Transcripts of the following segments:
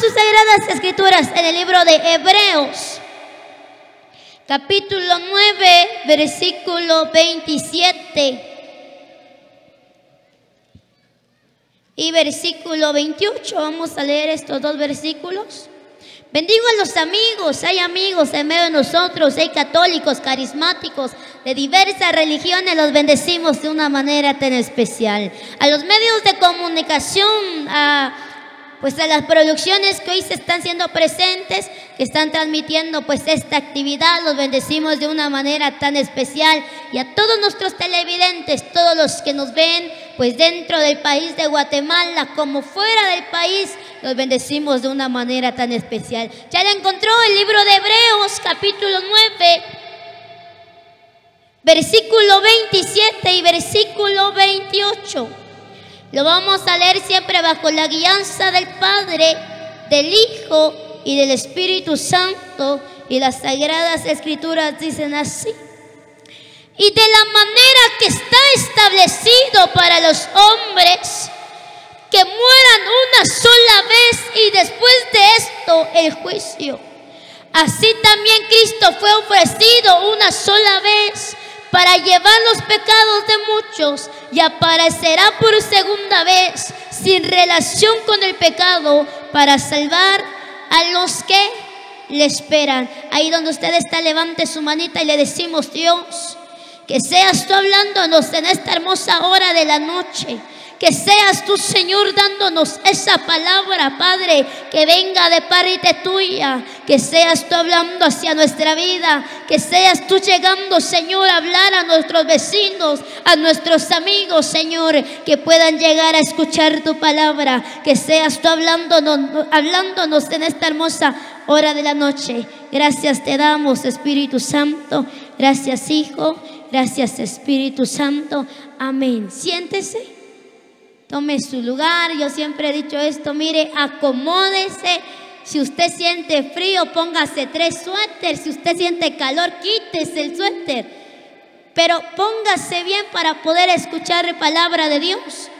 Sus sagradas escrituras en el libro de Hebreos, capítulo 9, versículo 27. Y versículo 28, vamos a leer estos dos versículos. Bendigo a los amigos, hay amigos en medio de nosotros, hay católicos, carismáticos, de diversas religiones, los bendecimos de una manera tan especial. A los medios de comunicación, pues a las producciones que hoy se están siendo presentes, que están transmitiendo pues esta actividad, los bendecimos de una manera tan especial y a todos nuestros televidentes, todos los que nos ven pues dentro del país de Guatemala como fuera del país, los bendecimos de una manera tan especial. Ya le encontró el libro de Hebreos capítulo 9 versículo 27 y versículo 28. Lo vamos a leer siempre bajo la guianza del Padre, del Hijo y del Espíritu Santo. Y las sagradas escrituras dicen así. Y de la manera que está establecido para los hombres, que mueran una sola vez y después de esto el juicio. Así también Cristo fue ofrecido una sola vez para llevar los pecados de muchos y aparecerá por segunda vez sin relación con el pecado para salvar a los que le esperan. Ahí donde usted está, levante su manita y le decimos, Dios, que seas tú hablándonos en esta hermosa hora de la noche que seas tú, Señor, dándonos esa palabra, Padre, que venga de parte tuya. Que seas tú hablando hacia nuestra vida. Que seas tú llegando, Señor, a hablar a nuestros vecinos, a nuestros amigos, Señor, que puedan llegar a escuchar tu palabra. Que seas tú hablándonos, hablándonos en esta hermosa hora de la noche. Gracias te damos, Espíritu Santo. Gracias, Hijo. Gracias, Espíritu Santo. Amén. Siéntese. Tome su lugar. Yo siempre he dicho esto, mire, acomódese. Si usted siente frío, póngase tres suéteres. Si usted siente calor, quítese el suéter. Pero póngase bien para poder escuchar la palabra de Dios.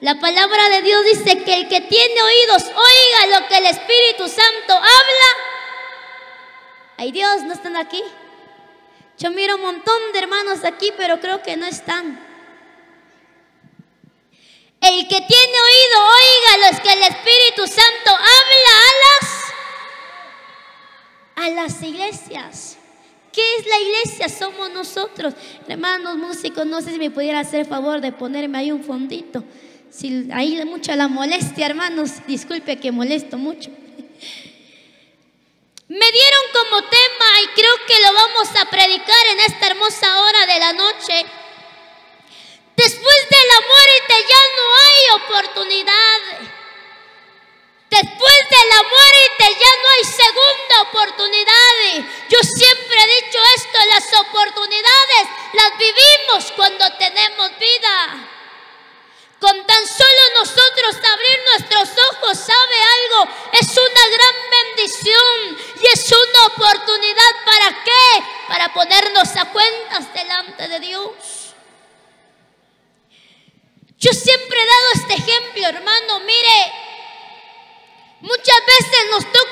La palabra de Dios dice que el que tiene oídos oiga lo que el Espíritu Santo habla. Ay Dios, ¿no están aquí? Yo miro un montón de hermanos aquí, pero creo que no están. El que tiene oído, oiga los que el Espíritu Santo habla a las, a las iglesias. ¿Qué es la iglesia? Somos nosotros. Hermanos músicos, no sé si me pudiera hacer el favor de ponerme ahí un fondito. Si ahí mucha la molestia, hermanos, disculpe que molesto mucho. Me dieron como tema y creo que lo vamos a predicar en esta hermosa hora de la noche Después de la muerte ya no hay oportunidad. Después de la muerte ya no hay segunda oportunidad. Yo siempre he dicho esto, las oportunidades las vivimos cuando tenemos vida. Con tan solo nosotros abrir nuestros ojos, ¿sabe algo? Es una gran bendición y es una oportunidad para qué? Para ponernos a cuentas delante de Dios. Yo siempre he dado este ejemplo, hermano. Mire, muchas veces nos toca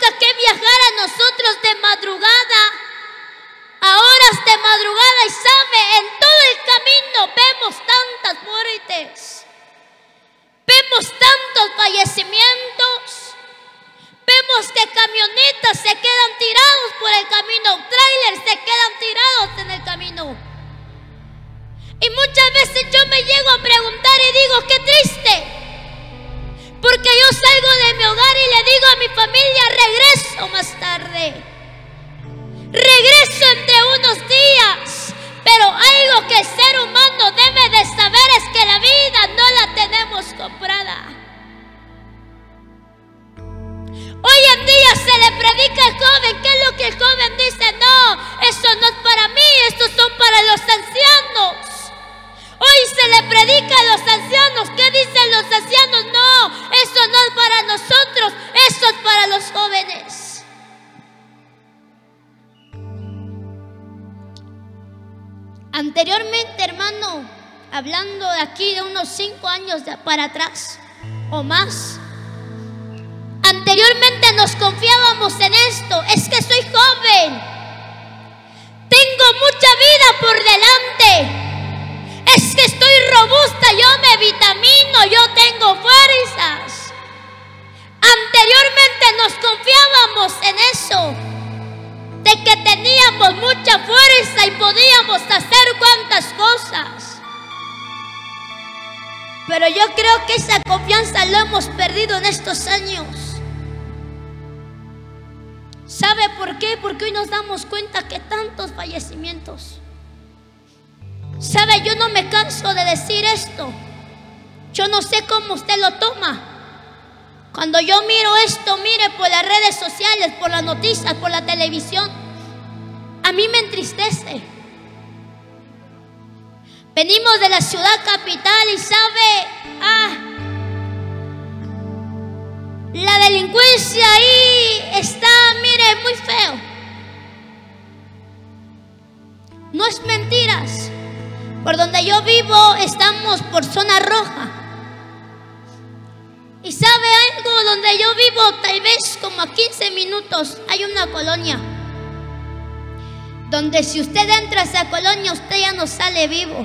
más, anteriormente nos confiábamos en esto. Es que soy joven. Tengo mucha vida por delante. Es que estoy robusta, yo me vitamino, yo tengo fuerzas. Anteriormente nos confiábamos en eso, de que teníamos mucha fuerza y podíamos hacer cuantas cosas. Pero yo creo que esa confianza lo hemos perdido en estos años. ¿Sabe por qué? Porque hoy nos damos cuenta que tantos fallecimientos. ¿Sabe? Yo no me canso de decir esto. Yo no sé cómo usted lo toma. Cuando yo miro esto, mire por las redes sociales, por las noticias, por la televisión, a mí me entristece. Venimos de la ciudad capital y sabe, ah, la delincuencia ahí está, mire, muy feo. No es mentiras. Por donde yo vivo estamos por zona roja. Y sabe algo, donde yo vivo tal vez como a 15 minutos hay una colonia. Donde si usted entra a esa colonia usted ya no sale vivo.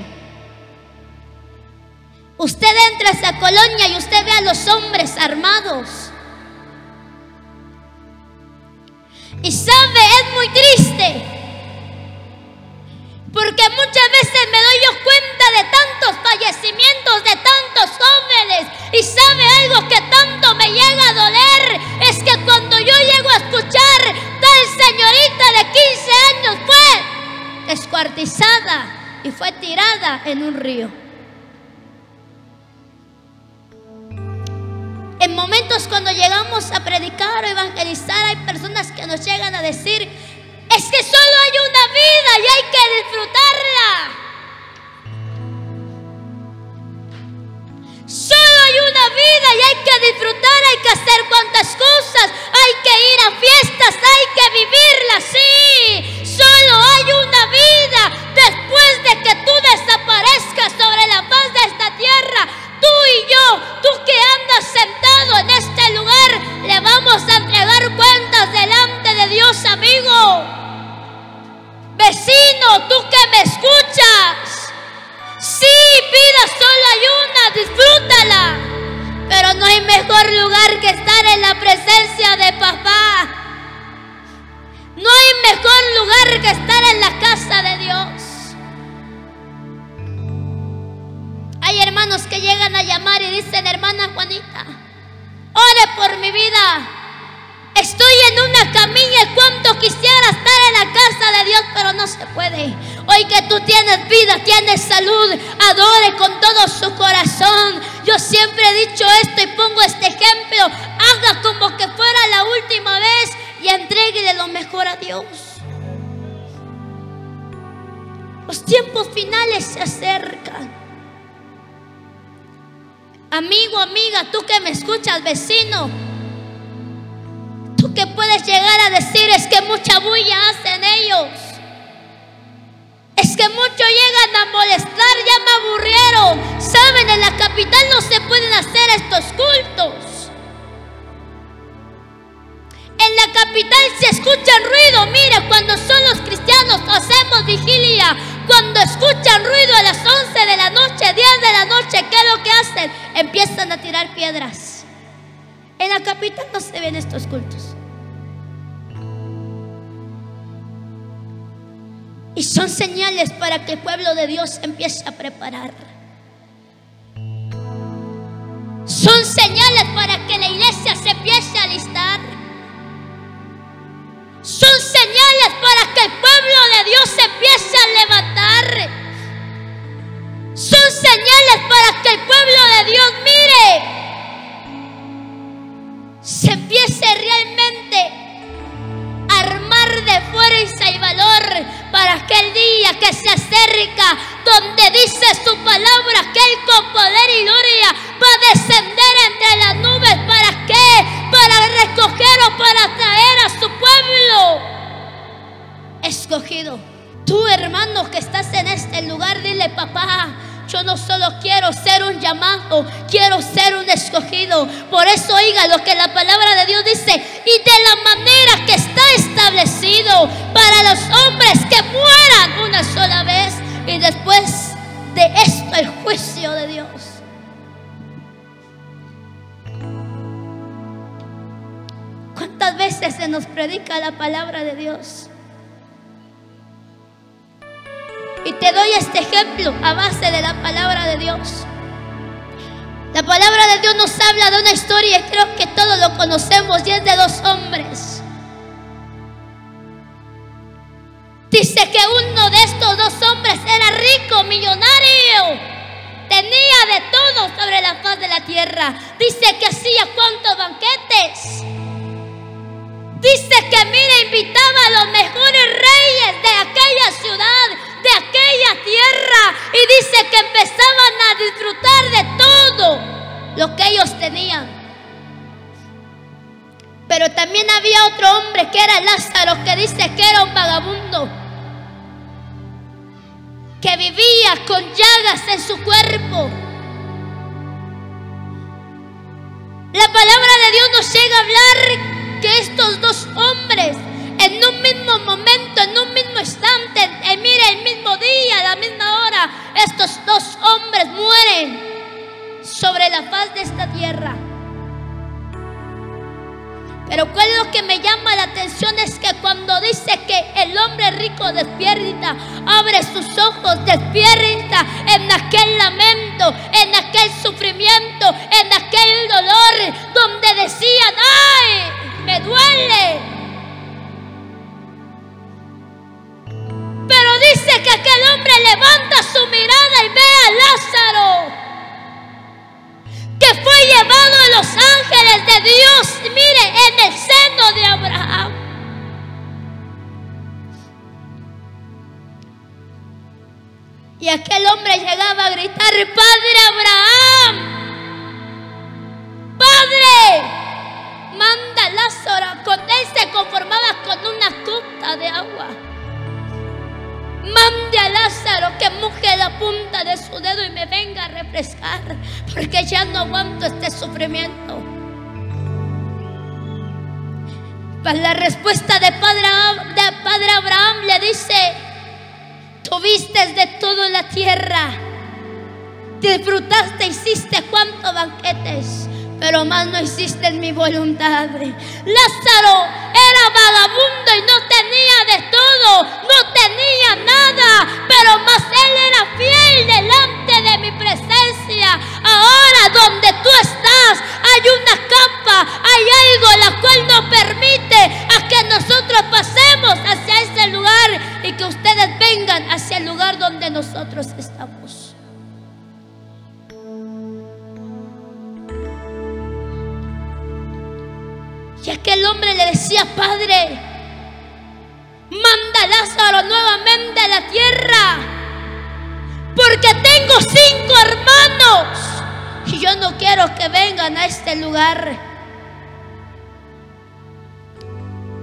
Usted entra a esa colonia y usted ve a los hombres armados. Y sabe, es muy triste porque muchas veces me doy yo cuenta de tantos fallecimientos de tantos jóvenes. Y sabe algo que tanto me llega a doler. Es que cuando yo llego a escuchar tal señorita de 15 años fue descuartizada y fue tirada en un río. Los tiempos finales se acercan. Amigo, amiga, tú que me escuchas, vecino, que puedes llegar a decir es que mucha bulla hacen ellos. Es que muchos llegan a molestar, ya me aburrieron. Saben, en la capital no se pueden hacer estos cultos. En la capital se escuchan ruido. Mira, cuando son los cristianos hacemos vigilia. Cuando escuchan ruido a las 11 de la noche, 10 de la noche, ¿qué es lo que hacen? Empiezan a tirar piedras. En la capital no se ven estos cultos. Y son señales para que el pueblo de Dios empiece a preparar. Son señales para los hombres que mueran una sola vez y después de esto el juicio de Dios. ¿Cuántas veces se nos predica la palabra de Dios? Y te doy este ejemplo a base de la palabra de Dios. La palabra de Dios nos habla de una historia y creo que todos lo conocemos y es de dos hombres. Dice que uno de estos dos hombres era rico, millonario. Tenía de todo sobre la faz de la tierra. Dice que hacía cuantos banquetes. Dice que, mira, invitaba a los mejores reyes de aquella ciudad, de aquella tierra. Y dice que empezaban a disfrutar de todo lo que ellos tenían. Pero también había otro hombre que era Lázaro, que dice que era un vagabundo que vivía con llagas en su cuerpo. La palabra de Dios nos llega a hablar que estos dos hombres en un mismo momento, en un mismo instante, en, mire, el mismo día, a la misma hora, estos dos hombres mueren sobre la faz de esta tierra. Pero cuál es lo que me llama la atención es que cuando dice que el hombre rico despierta, abre sus ojos, despierta en aquel lamento, en aquel sufrimiento, respuesta de padre, de padre Abraham le dice, tuviste de todo en la tierra, disfrutaste, hiciste cuantos banquetes, pero más no hiciste en mi voluntad. Lázaro era vagabundo y no tenía de todo, no tenía nada, pero más él era fiel delante de mi presencia. Ahora donde tú estás hay una capa, hay algo la cual no permite nosotros pasemos hacia ese lugar y que ustedes vengan hacia el lugar donde nosotros estamos. Y aquel hombre le decía, Padre, manda a Lázaro nuevamente a la tierra, porque tengo cinco hermanos y yo no quiero que vengan a este lugar.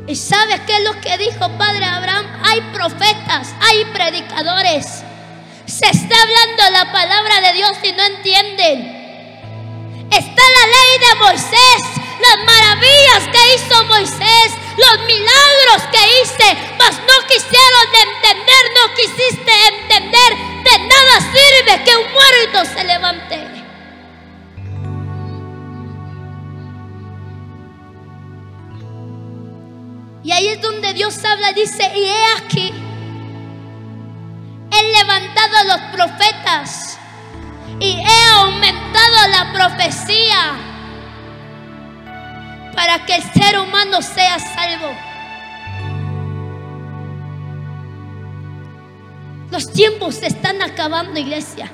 ¿Y sabes qué es lo que dijo Padre Abraham? Hay profetas, hay predicadores. Se está hablando la palabra de Dios y no entienden. Está la ley de Moisés, las maravillas que hizo Moisés, los milagros que hice, mas no quisieron entender, no quisiste entender, de nada sirve que un muerto se levante. Ahí es donde Dios habla, dice, y he aquí, he levantado a los profetas y he aumentado la profecía para que el ser humano sea salvo. Los tiempos se están acabando, iglesia.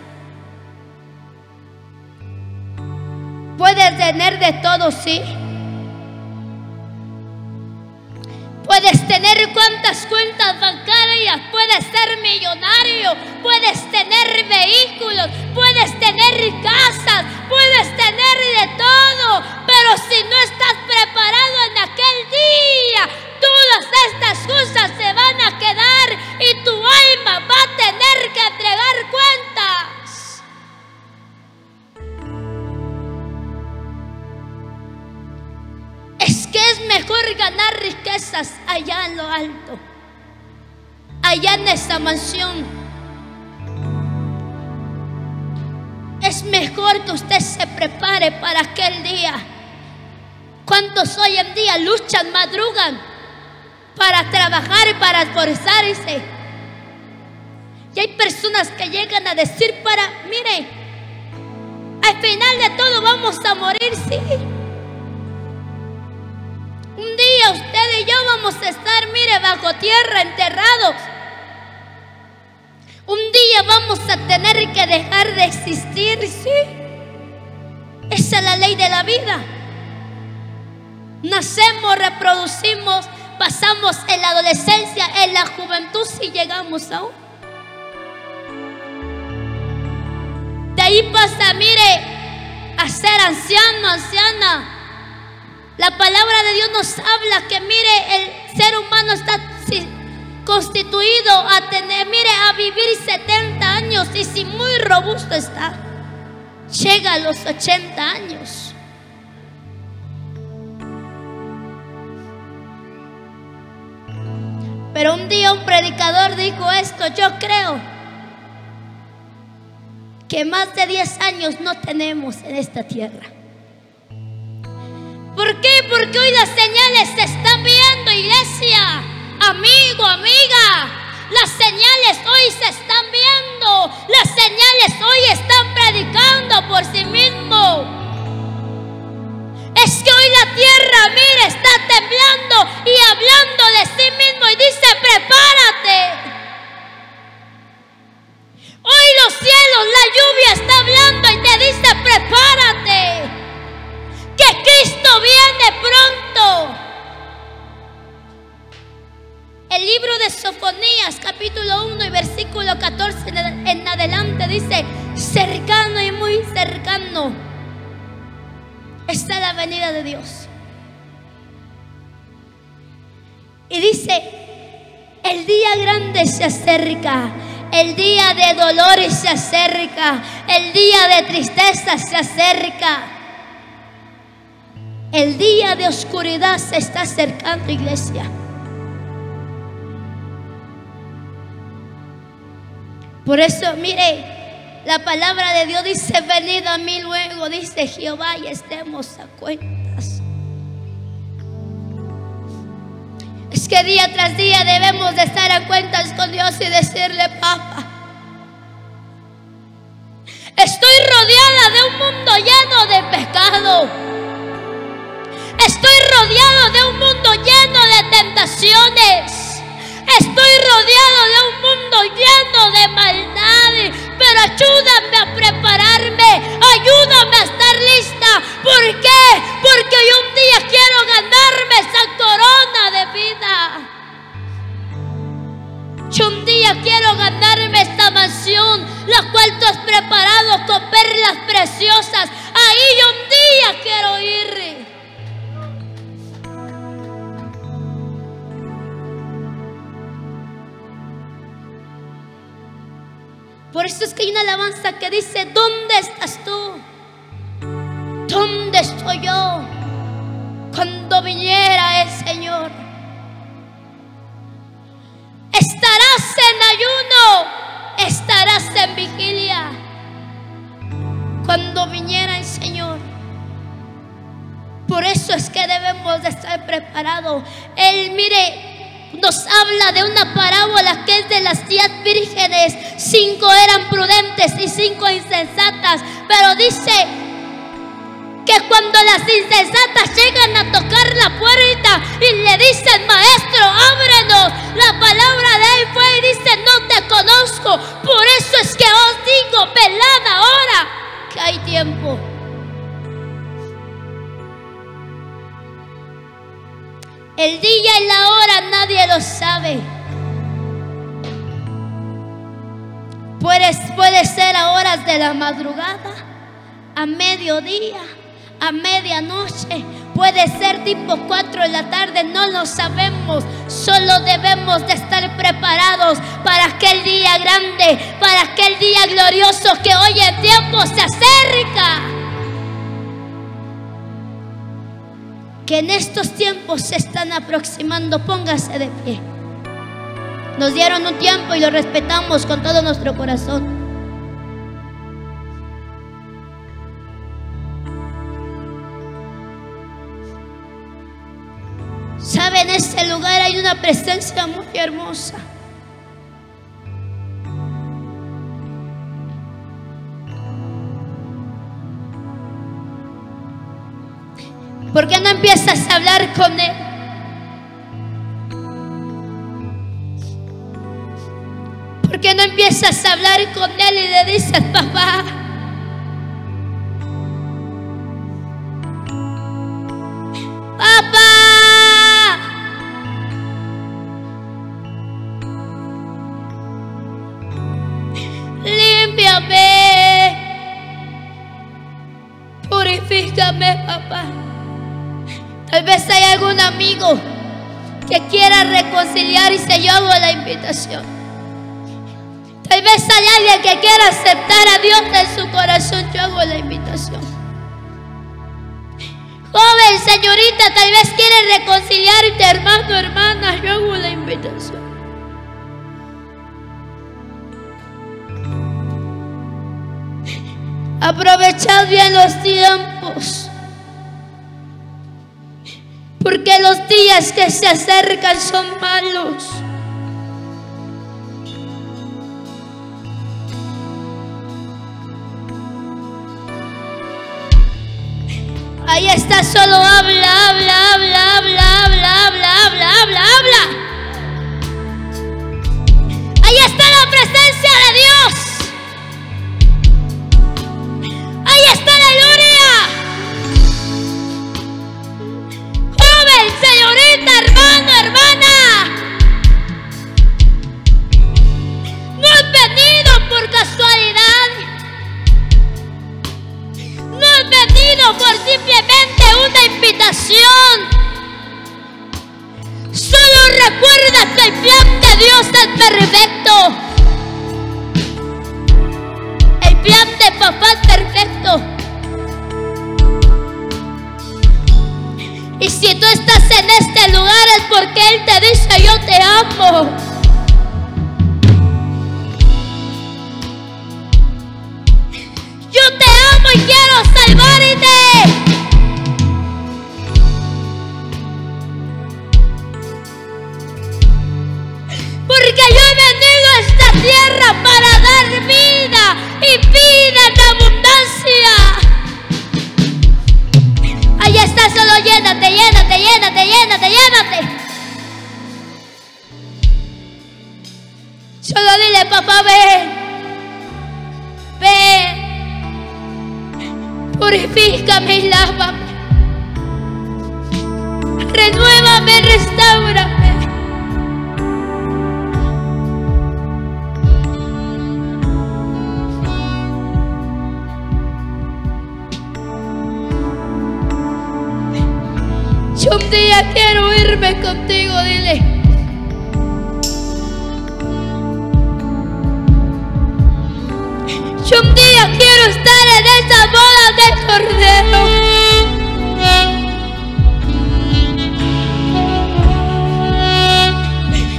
Puedes tener de todo, sí. Puedes tener cuantas cuentas bancarias, puedes ser millonario, puedes tener vehículos, puedes tener casas, puedes tener de todo, pero si no estás preparado en aquel día, todas estas cosas se van a quedar y tu alma va a tener que entregar ganar riquezas allá en lo alto, allá en esa mansión. Es mejor que usted se prepare para aquel día ¿Cuántos hoy en día luchan, madrugan para trabajar y para esforzarse? Y hay personas que llegan a decir para, mire, al final de todo vamos a morir, sí. Un día usted y yo vamos a estar, mire, bajo tierra, enterrados. Un día vamos a tener que dejar de existir, sí. Esa es la ley de la vida. Nacemos, reproducimos, pasamos en la adolescencia, en la juventud, si llegamos aún. De ahí pasa, mire, a ser anciano, anciana. La palabra de Dios nos habla que, mire, el ser humano está constituido a tener, mire, a vivir 70 años y si muy robusto está, llega a los 80 años. Pero un día un predicador dijo esto, yo creo que más de 10 años no tenemos en esta tierra. ¿Por qué? Porque hoy las señales se están viendo, iglesia, amigo, amiga. Las señales hoy se están viendo. Las señales hoy están predicando por sí mismo. Es que hoy la tierra, mire, está temblando acerca, el día de tristeza se acerca. El día de oscuridad se está acercando, iglesia. Por eso, mire, la palabra de Dios dice, venid a mí luego, dice Jehová, y estemos a cuentas. Es que día tras día debemos de estar a cuentas con Dios y decirle, papá, estoy rodeada de un mundo lleno de pecado. Estoy rodeado de un mundo lleno de tentaciones. Estoy rodeado de un mundo lleno de maldad pero ayúdame a prepararme, ayúdame a estar lista. ¿Por qué? Porque yo un día quiero ganarme esa corona de vida. Yo un día quiero ganarme esta mansión, la alabanza que dice, ¿dónde estás insensatas llegan a tocar la puerta y le dicen, maestro, ábrenos, la palabra de él fue y dice, no te conozco. Por eso es que os digo, velad ahora que hay tiempo. El día y la hora nadie lo sabe. Puede, puede ser a horas de la madrugada, a mediodía, a medianoche. Puede ser tipo 4 de la tarde, no lo sabemos. Solo debemos de estar preparados para aquel día grande, para aquel día glorioso que hoy en tiempo se acerca. que en estos tiempos se están aproximando, póngase de pie. Nos dieron un tiempo y lo respetamos con todo nuestro corazón. Presencia muy hermosa. ¿Por qué no empiezas a hablar con Él? ¿Por qué no empiezas a hablar con Él y le dices? Papá. Purifícame, papá. Tal vez hay algún amigo que quiera reconciliarse. Yo hago la invitación. Tal vez hay alguien que quiera aceptar a Dios en su corazón. Yo hago la invitación. Joven, señorita, tal vez quiere reconciliarte, hermano, hermana. Yo hago la invitación. Aprovechad bien los tiempos. Porque los días que se acercan son malos. Ahí está, solo habla, habla, habla, amo. Un día quiero irme contigo, dile. Yo un día quiero estar en esa boda del Cordero.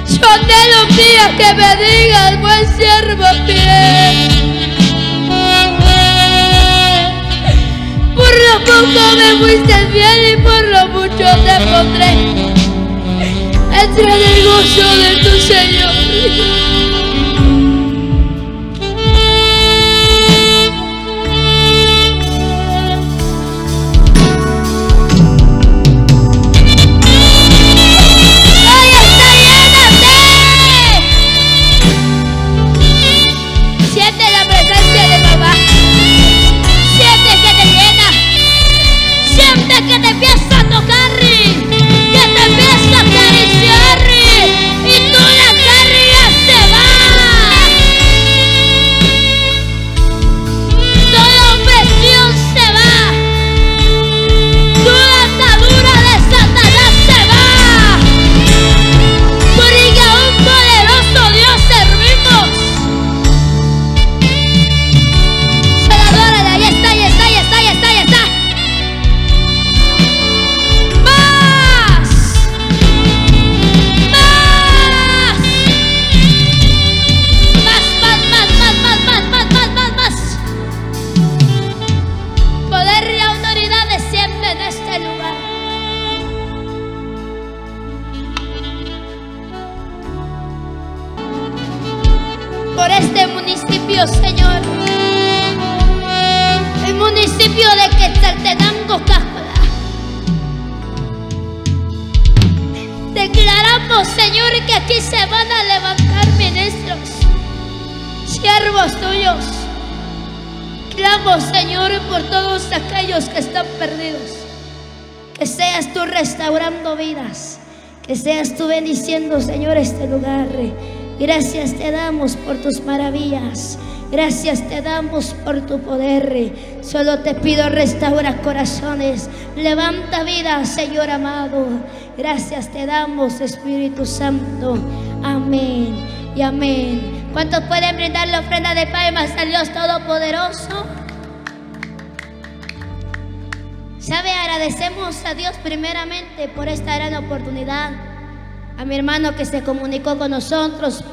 Yo anhelo un día que me digas, buen siervo fiel. Por lo poco me fuiste fiel y por lo mucho te pondré. Entra en el gozo de tu Señor. Te damos por tus maravillas. Gracias te damos por tu poder. Solo te pido restaura corazones. Levanta vida, Señor amado. Gracias te damos, Espíritu Santo. Amén y amén. ¿Cuántos pueden brindar la ofrenda de palmas al Dios Todopoderoso? ¿Sabe? Agradecemos a Dios primeramente por esta gran oportunidad. A mi hermano que se comunicó con nosotros,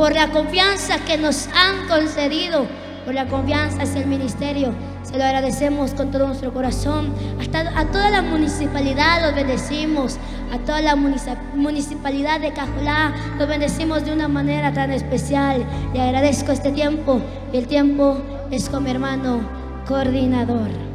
por la confianza que nos han concedido, por la confianza hacia el ministerio. Se lo agradecemos con todo nuestro corazón. Hasta a toda la municipalidad los bendecimos. A toda la municipalidad de Cajolá los bendecimos de una manera tan especial. Y agradezco este tiempo. Y el tiempo es con mi hermano coordinador.